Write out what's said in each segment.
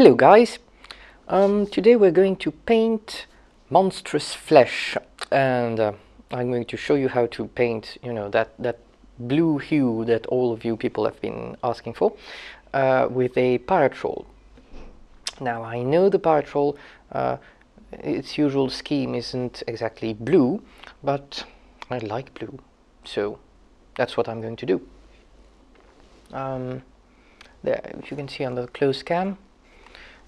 Hello guys! Um, today we're going to paint monstrous flesh and uh, I'm going to show you how to paint you know that that blue hue that all of you people have been asking for uh, with a Pyre Troll. Now I know the Pyre Troll uh, its usual scheme isn't exactly blue but I like blue so that's what I'm going to do. Um, there, if you can see on the close cam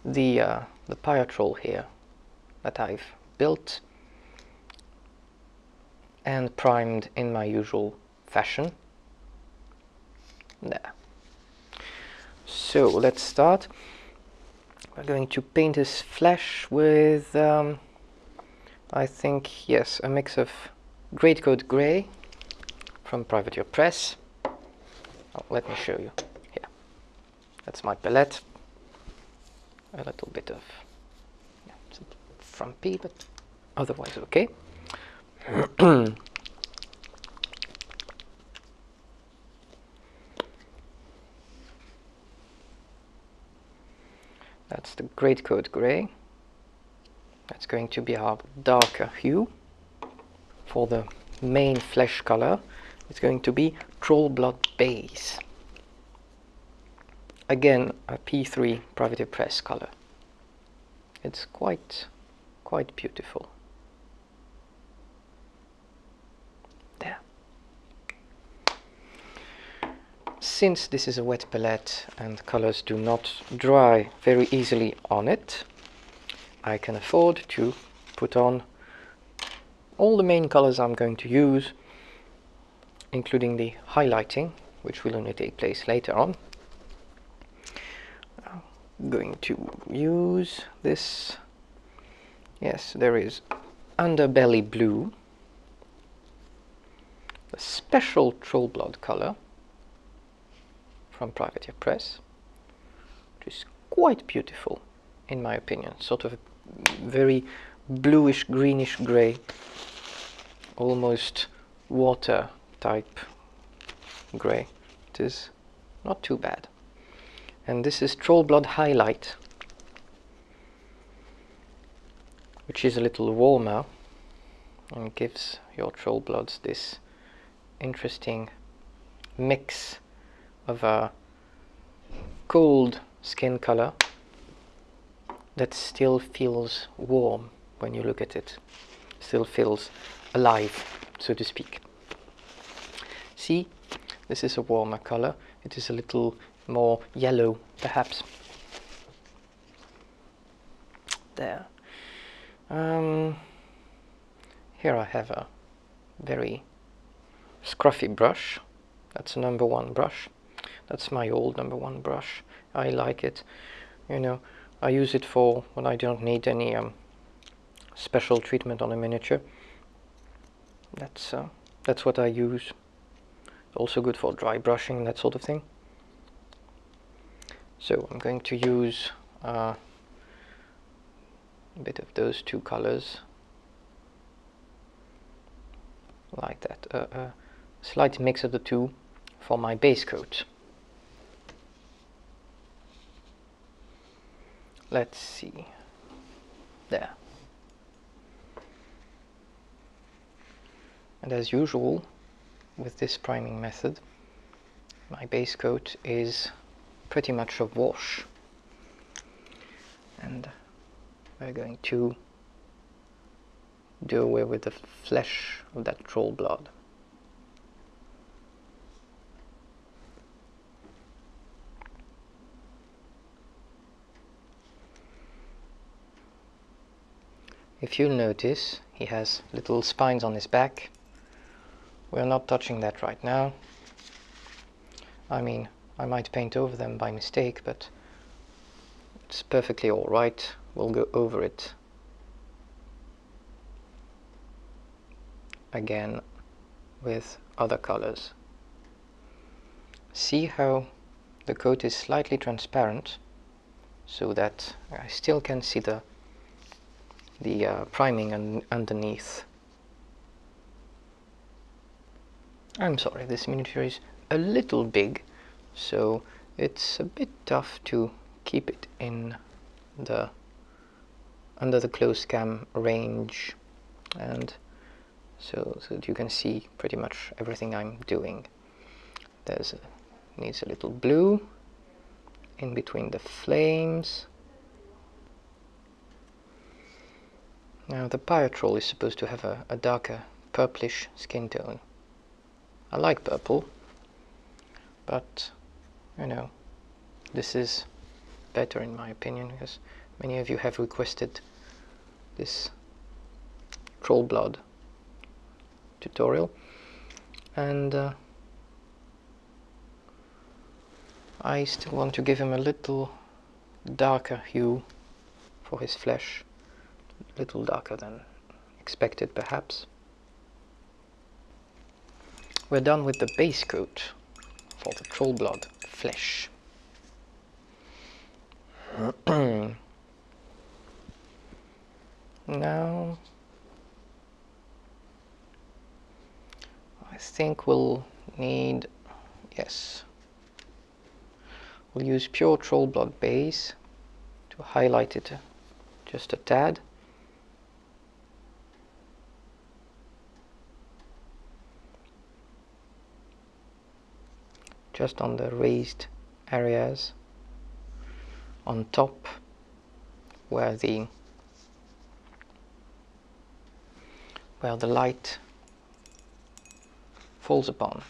the uh, the pirate here that I've built and primed in my usual fashion. There. So let's start. We're going to paint his flesh with, um, I think, yes, a mix of Greatcoat Grey from Privateer Press. Oh, let me show you. Here. That's my palette a little bit of yeah, frumpy, but otherwise okay. That's the Greatcoat Grey. That's going to be our darker hue. For the main flesh color, it's going to be Troll Blood Base again a P3 Privateer Press color. It's quite, quite beautiful. There. Since this is a wet palette and colors do not dry very easily on it, I can afford to put on all the main colors I'm going to use, including the highlighting, which will only take place later on going to use this. Yes there is underbelly blue. A special troll blood color from Privateer Press which is quite beautiful in my opinion. Sort of a very bluish greenish gray almost water type gray. It is not too bad and this is Troll Blood Highlight which is a little warmer and gives your troll bloods this interesting mix of a cold skin color that still feels warm when you look at it. Still feels alive so to speak. See this is a warmer color. It is a little more yellow perhaps. There. Um, here I have a very scruffy brush. That's a number one brush. That's my old number one brush. I like it. You know, I use it for when I don't need any um, special treatment on a miniature. That's uh, that's what I use. Also good for dry brushing, that sort of thing. So I'm going to use uh, a bit of those two colors like that. Uh, uh, slight mix of the two for my base coat. Let's see. There. And as usual with this priming method, my base coat is pretty much a wash and we're going to do away with the flesh of that troll blood. If you'll notice, he has little spines on his back. We're not touching that right now. I mean, I might paint over them by mistake, but it's perfectly alright. We'll go over it again with other colors. See how the coat is slightly transparent so that I still can see the the uh, priming un underneath. I'm sorry, this miniature is a little big so it's a bit tough to keep it in the under the close cam range and so, so that you can see pretty much everything I'm doing. There's a, needs a little blue in between the flames. Now the Pyre Troll is supposed to have a, a darker purplish skin tone. I like purple, but you know, this is better in my opinion because many of you have requested this troll blood tutorial. And uh, I still want to give him a little darker hue for his flesh. A little darker than expected perhaps. We're done with the base coat for the troll blood flesh. Now I think we'll need yes. We'll use pure troll blood base to highlight it just a tad just on the raised areas on top where the where the light falls upon.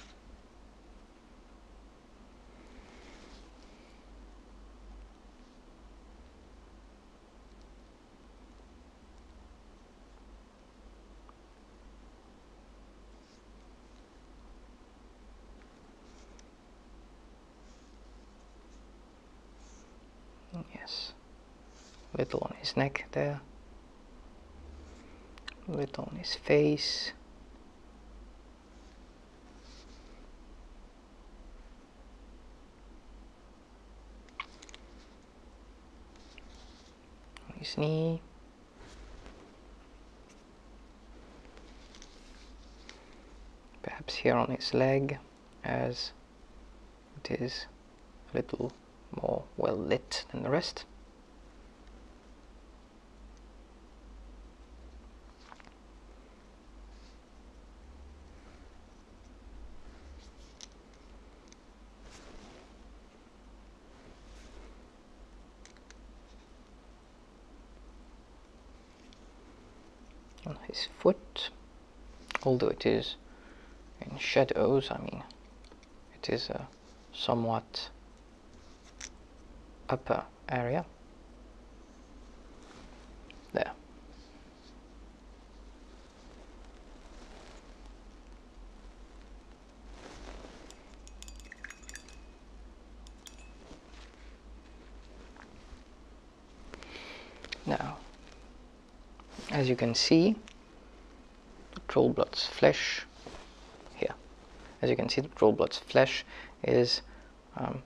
Yes, little on his neck there, a little on his face. his knee. Perhaps here on his leg as it is a little more well lit than the rest. on his foot although it is in shadows I mean it is a somewhat upper area. There. Now as you can see the troll blood's flesh here. As you can see the blood's flesh is um,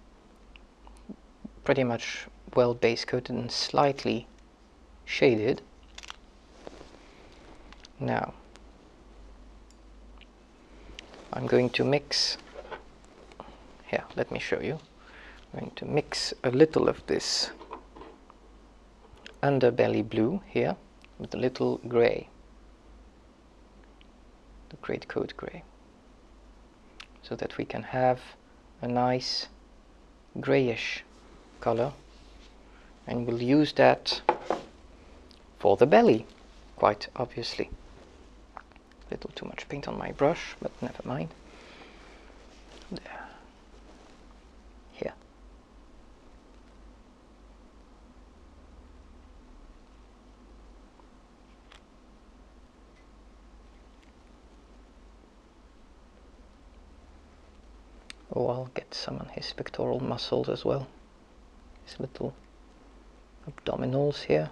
pretty much well base coated and slightly shaded. Now I'm going to mix here let me show you. I'm going to mix a little of this underbelly blue here with a little gray, the great coat gray, so that we can have a nice grayish color. And we'll use that for the belly quite obviously. A little too much paint on my brush but never mind. There Oh, I'll get some on his pectoral muscles as well. His little abdominals here.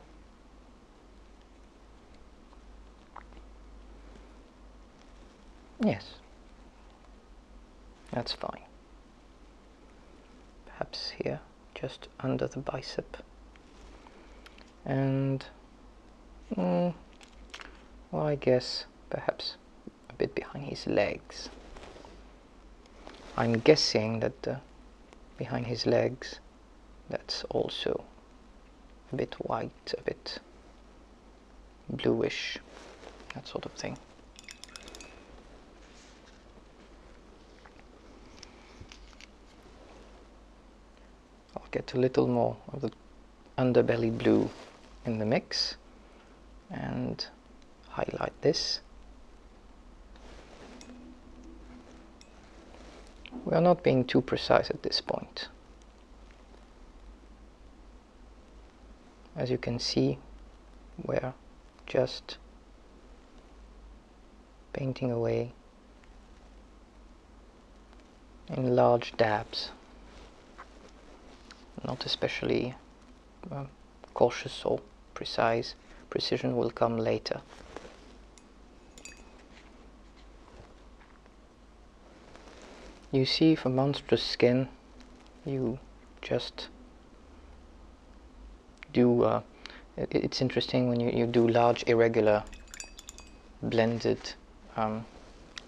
Yes, that's fine. Perhaps here, just under the bicep. And, mm, well, I guess perhaps a bit behind his legs. I'm guessing that uh, behind his legs that's also a bit white, a bit bluish, that sort of thing. I'll get a little more of the underbelly blue in the mix and highlight this. We are not being too precise at this point. As you can see, we're just painting away in large dabs. Not especially uh, cautious or precise. Precision will come later you see for monstrous skin you just do uh, it, it's interesting when you, you do large irregular blended um,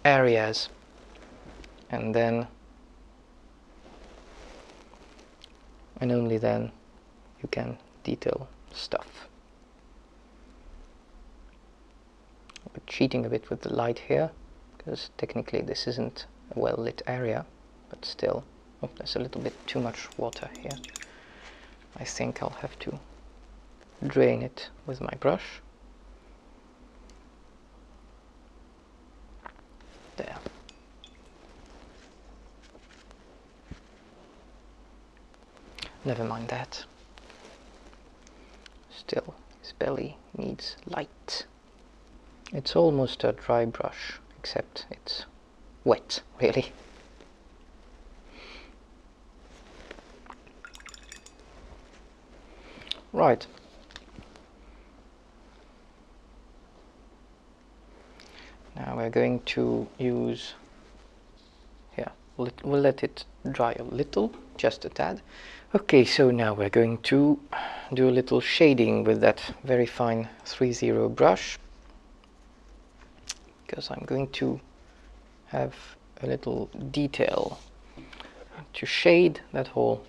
areas and then and only then you can detail stuff. We're cheating a bit with the light here because technically this isn't well lit area but still oh there's a little bit too much water here I think I'll have to drain it with my brush there Never mind that. Still, his belly needs light. It's almost a dry brush, except it's wet, really. Right. Now we're going to use, yeah, we'll, let it dry a little, just a tad. Okay, so now we're going to do a little shading with that very fine 3-0 brush because I'm going to have a little detail to shade that whole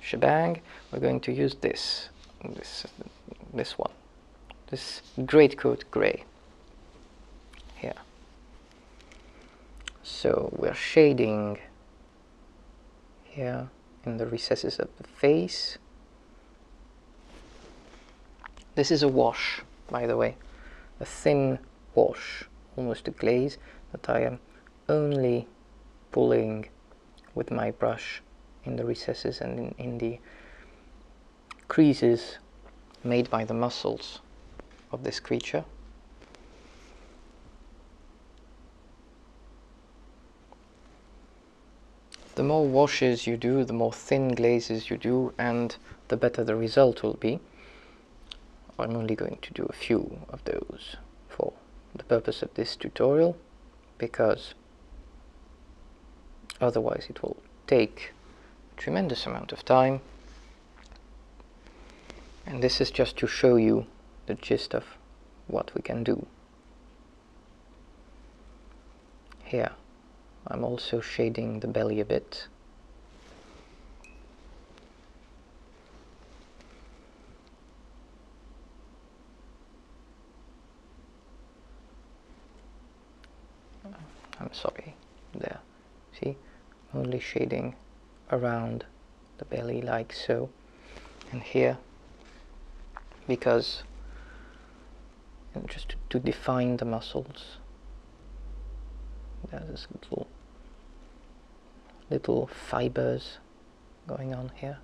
shebang. We're going to use this this this one this greatcoat gray here. So we're shading here in the recesses of the face. This is a wash, by the way, a thin wash, almost a glaze, that I am only pulling with my brush in the recesses and in, in the creases made by the muscles of this creature. the more washes you do, the more thin glazes you do, and the better the result will be. I'm only going to do a few of those for the purpose of this tutorial, because otherwise it will take a tremendous amount of time. And this is just to show you the gist of what we can do. Here. I'm also shading the belly a bit. I'm sorry, there. See, only shading around the belly like so. And here, because just to, to define the muscles, there's little little fibers going on here.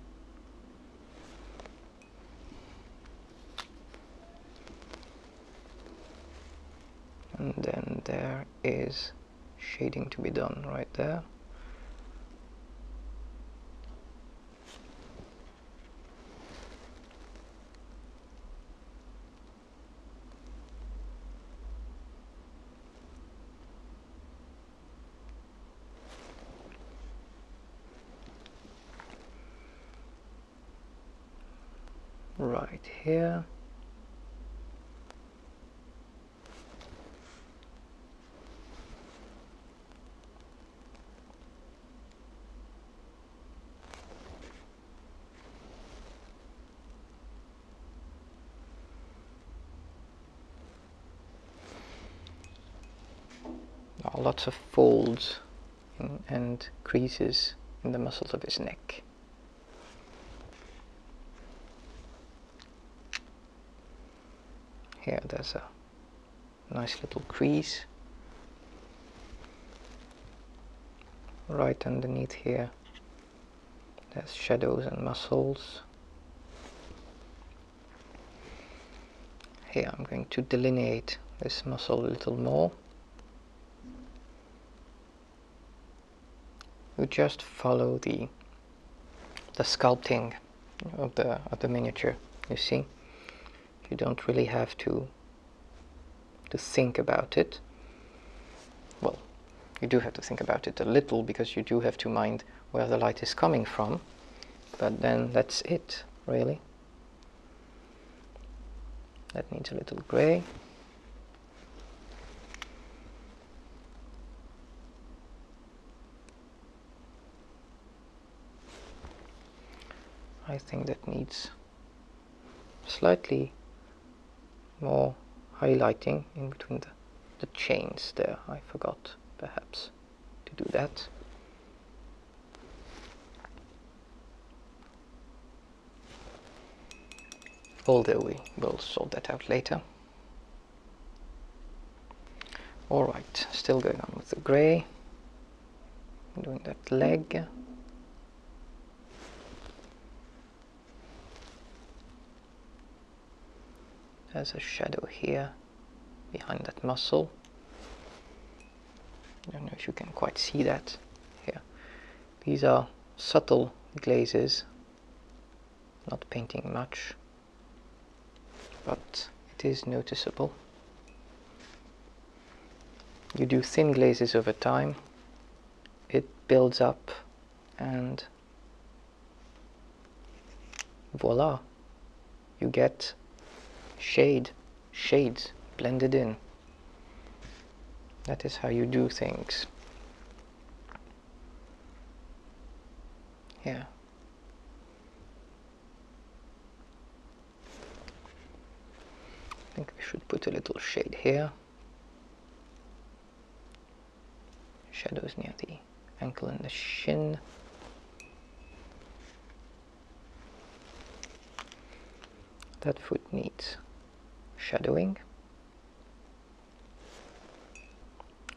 And then there is shading to be done right there. right here are lots of folds and creases in the muscles of his neck. Here there's a nice little crease. Right underneath here there's shadows and muscles. Here I'm going to delineate this muscle a little more just follow the the sculpting of the of the miniature you see? You don't really have to to think about it. Well you do have to think about it a little because you do have to mind where the light is coming from but then that's it really. That needs a little gray I think that needs slightly more highlighting in between the, the chains there. I forgot perhaps to do that. Although we will sort that out later. Alright, still going on with the grey. Doing that leg. There's a shadow here behind that muscle. I don't know if you can quite see that here. These are subtle glazes, not painting much, but it is noticeable. You do thin glazes over time, it builds up and voila, you get shade, shades blended in. That is how you do things. Yeah. I think we should put a little shade here. Shadows near the ankle and the shin. That foot needs shadowing.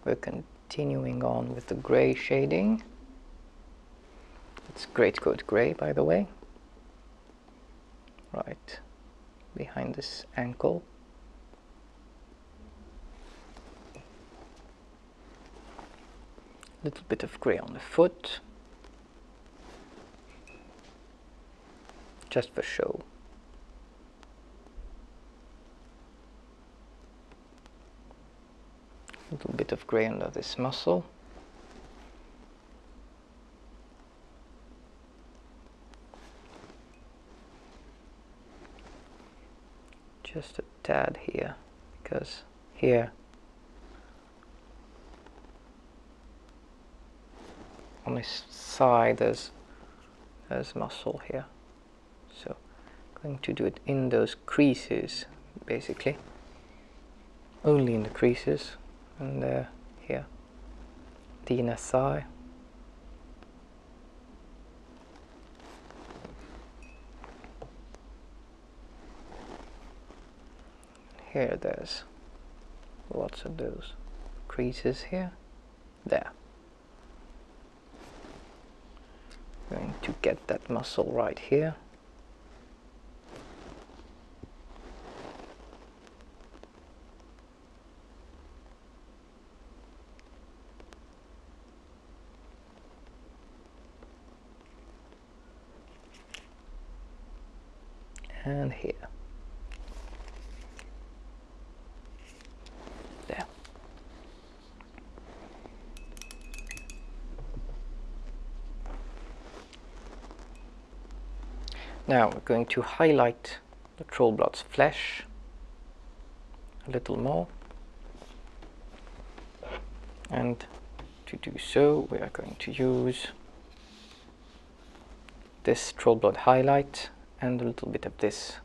We're continuing on with the grey shading. It's great coat grey, by the way. Right behind this ankle. Little bit of grey on the foot. Just for show. A little bit of gray under this muscle. Just a tad here, because here on this side there's there's muscle here. So I'm going to do it in those creases basically. Only in the creases and uh, here the here there's lots of those creases here. There. Going to get that muscle right here and here. There. Now we're going to highlight the Trollblood's flesh a little more and to do so we are going to use this Trollblood highlight and a little bit of this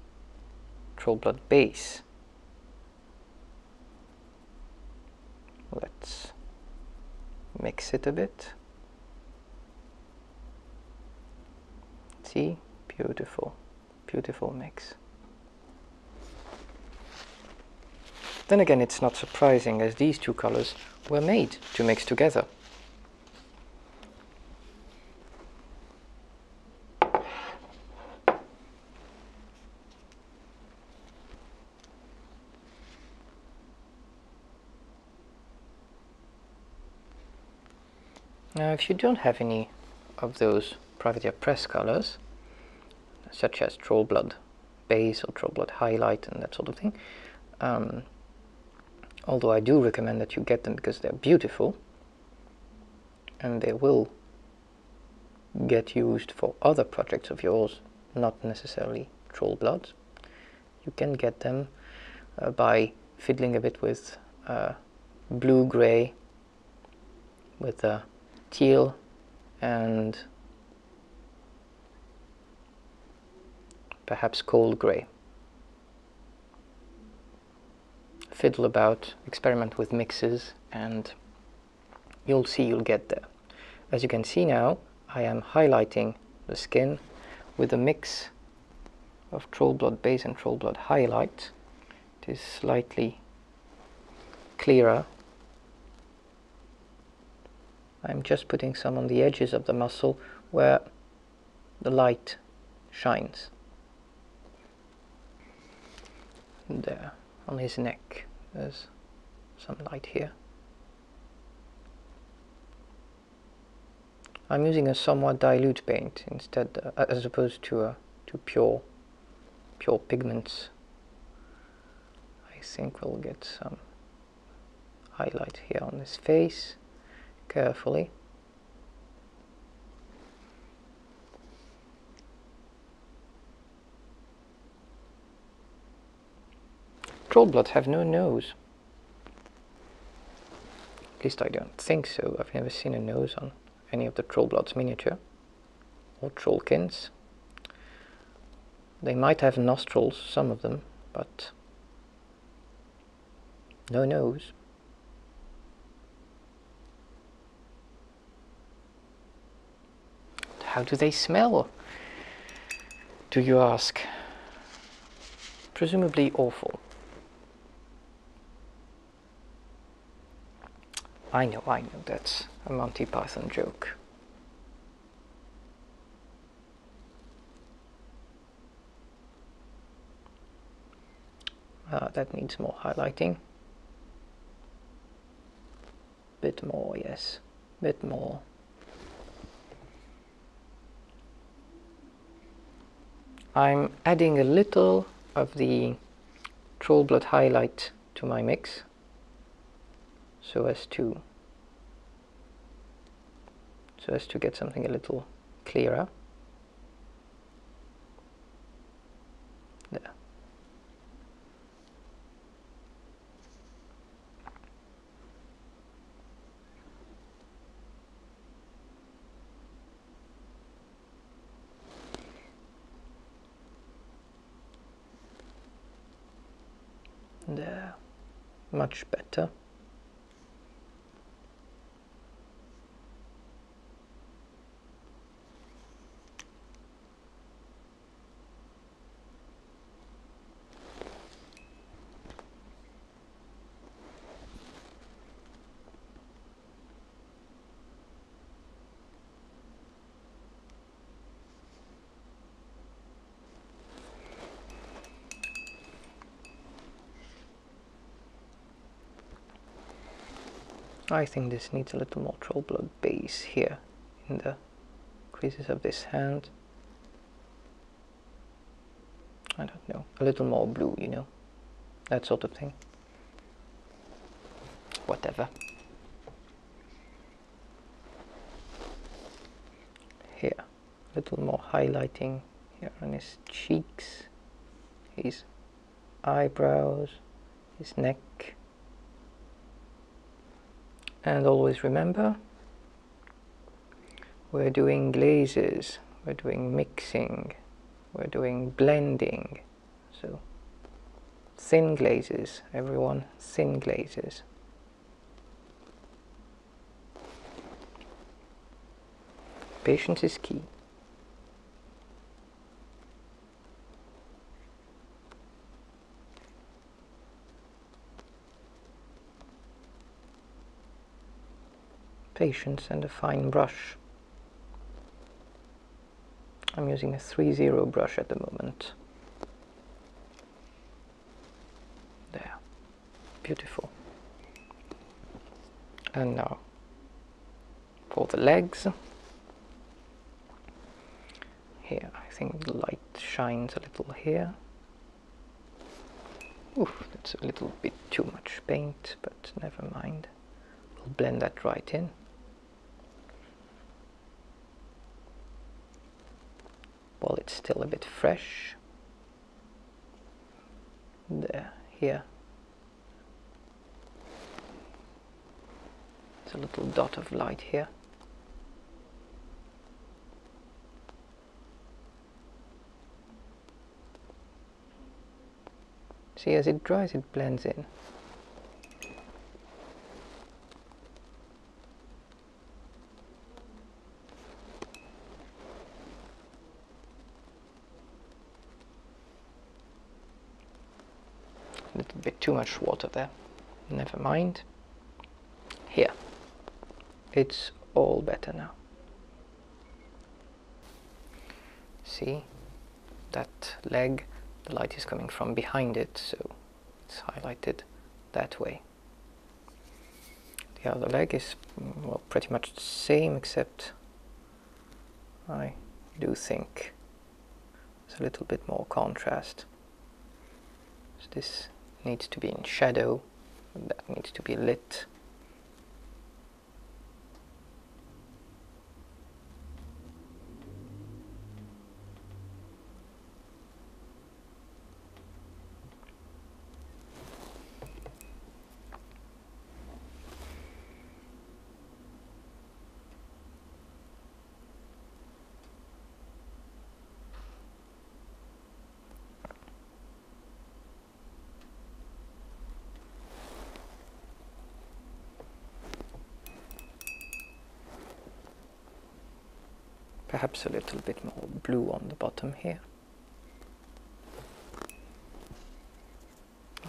Trollblood base. Let's mix it a bit. See? Beautiful, beautiful mix. Then again, it's not surprising as these two colors were made to mix together. Now if you don't have any of those Privateer press colors, such as Troll Blood base or Troll Blood highlight and that sort of thing, um, although I do recommend that you get them because they're beautiful and they will get used for other projects of yours, not necessarily Troll Blood. You can get them uh, by fiddling a bit with uh, blue-gray, with a teal and perhaps cold grey. Fiddle about, experiment with mixes and you'll see you'll get there. As you can see now, I am highlighting the skin with a mix of Troll Blood base and Troll Blood highlight. It is slightly clearer I'm just putting some on the edges of the muscle where the light shines. There, on his neck, there's some light here. I'm using a somewhat dilute paint instead, uh, as opposed to a to pure pure pigments. I think we'll get some highlight here on his face carefully. Trollbloods have no nose. At least I don't think so. I've never seen a nose on any of the Trollbloods miniature or Trollkins. They might have nostrils, some of them, but no nose. How do they smell? Do you ask? Presumably awful. I know, I know, that's a Monty Python joke. Uh, that needs more highlighting. Bit more, yes. Bit more. I'm adding a little of the troll blood highlight to my mix so as to so as to get something a little clearer. There. There. Much better I think this needs a little more troll blood base here in the creases of this hand. I don't know, a little more blue, you know, that sort of thing. Whatever. Here, a little more highlighting here on his cheeks, his eyebrows, his neck and always remember we're doing glazes, we're doing mixing, we're doing blending. So thin glazes, everyone, thin glazes. Patience is key. Patience and a fine brush. I'm using a 3-0 brush at the moment. There. Beautiful. And now for the legs. Here, I think the light shines a little here. Oof, that's a little bit too much paint, but never mind. We'll blend that right in. While it's still a bit fresh. There, here. There's a little dot of light here. See, as it dries, it blends in. A little bit too much water there. Never mind. Here. It's all better now. See? That leg the light is coming from behind it so it's highlighted that way the other leg is well pretty much the same except I do think there's a little bit more contrast so this needs to be in shadow that needs to be lit perhaps a little bit more blue on the bottom here.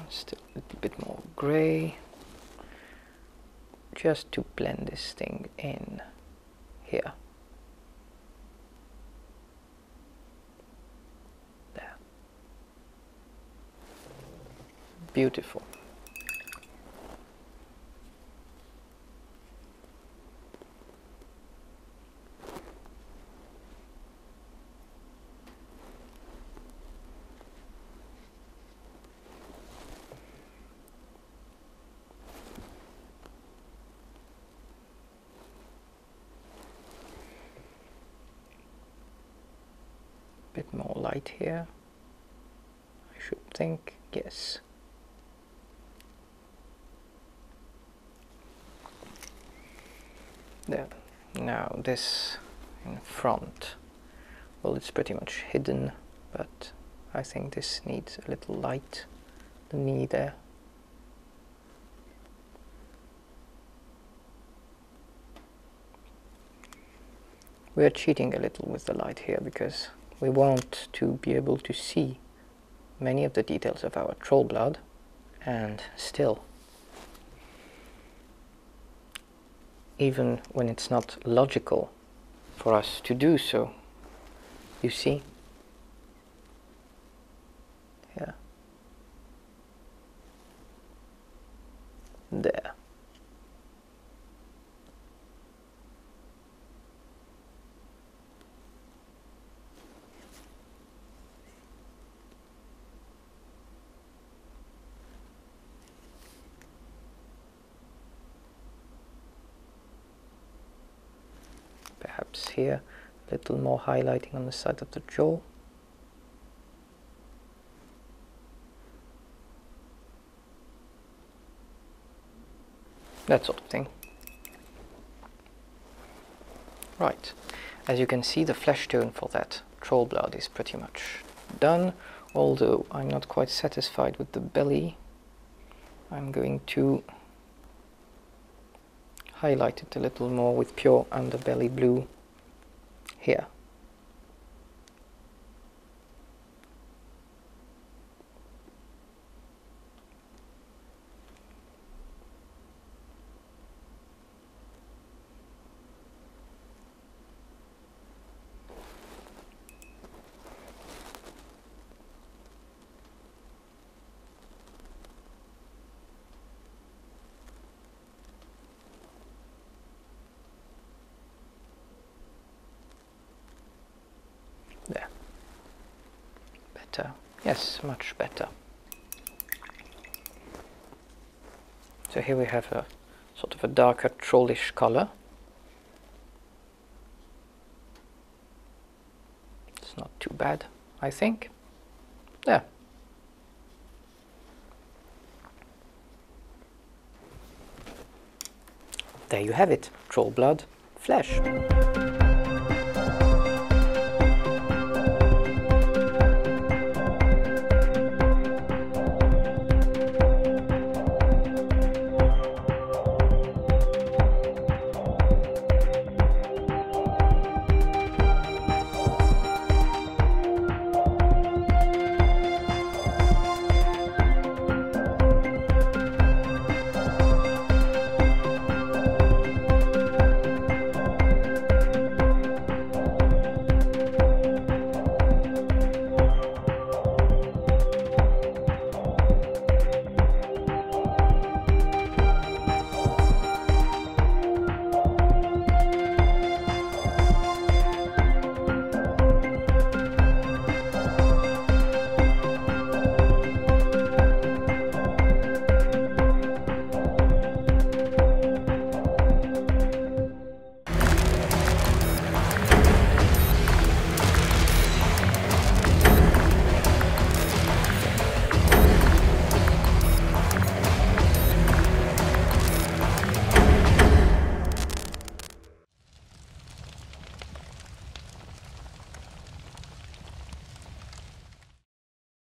Still a little bit more grey, just to blend this thing in here. There. Beautiful. Bit more light here I should think yes. There. Now this in front well it's pretty much hidden but I think this needs a little light the knee there. We are cheating a little with the light here because we want to be able to see many of the details of our troll blood and still even when it's not logical for us to do so you see yeah there here a little more highlighting on the side of the jaw. That sort of thing. Right. As you can see the flesh tone for that Trollblood is pretty much done although I'm not quite satisfied with the belly. I'm going to highlight it a little more with pure underbelly blue here. There. Better. Yes, much better. So here we have a sort of a darker trollish color. It's not too bad, I think. There. There you have it, Trollblood flesh.